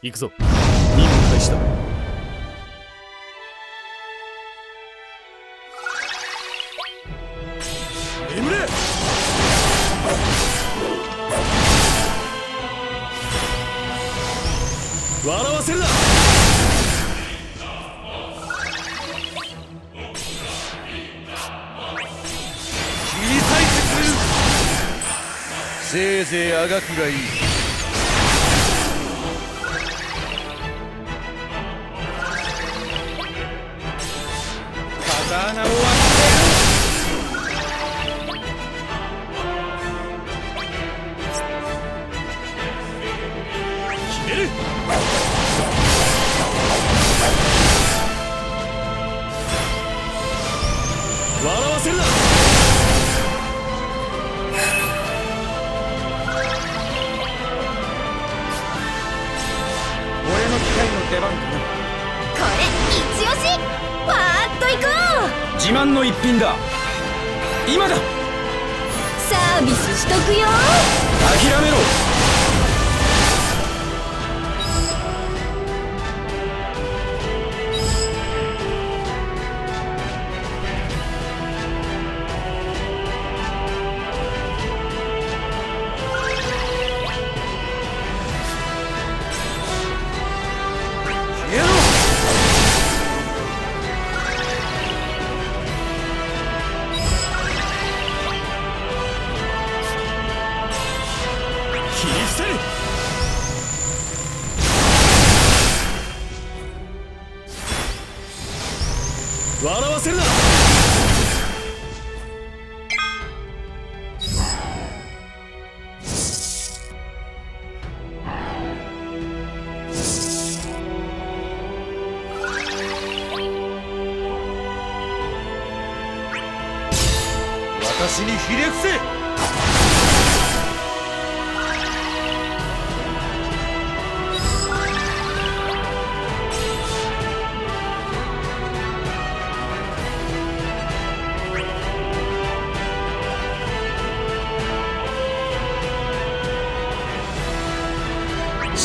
行くぞ。任務開始だ。眠れ！笑わせるな！切り裂いてくれる。せいぜいあがくがいい。わせるな俺の機械の出番かなこれ一押し。パーッと行こう。自慢の一品だ。今だ。サービスしとくよ。諦めろ笑わせるな。私にひれ伏せ。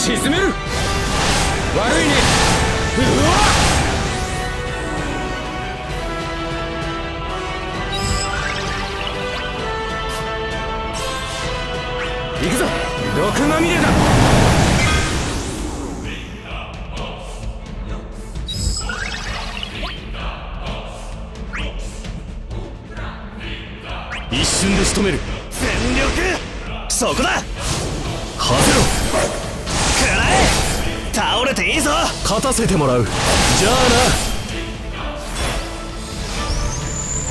沈める。悪いね。うわ行くぞ。毒まみれだ。一瞬で仕留める。全力。そこだ。はぜろ勝たせてもらう。じゃあ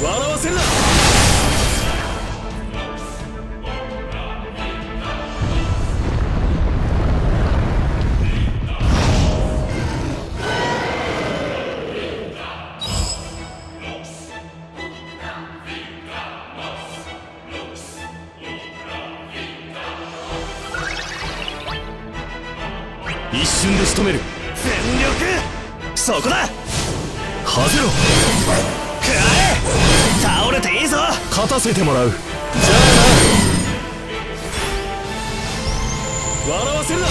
な。笑わせるな。一瞬で仕留める。全力。そこだ。はぜろ。食らえ倒れていいぞ。勝たせてもらう。じゃあな。笑わせるな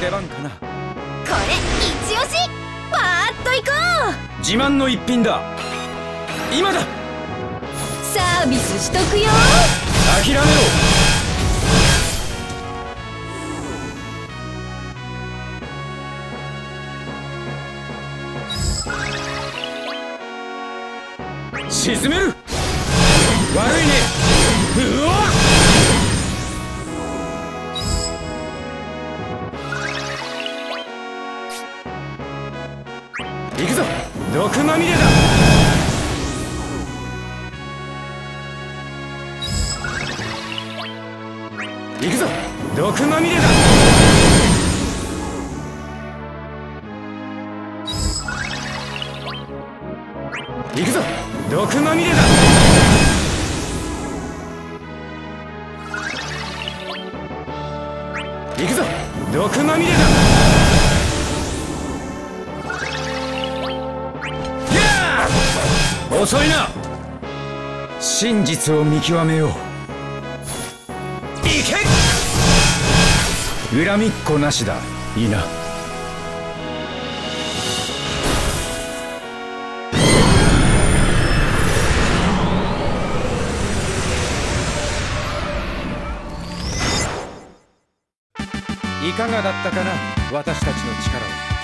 出番かな。これ一押し。パーッと行こう。自慢の一品だ。今だ。サービスしとくよ。諦めろ。沈める。悪いね。うわ毒まみれだ。行くぞ。毒まみれだ。行くぞ。毒まみれだ。行くぞ。毒まみれだ。遅いな。真実を見極めよう。行け。恨みっこなしだ。いいな。いかがだったかな私たちの力を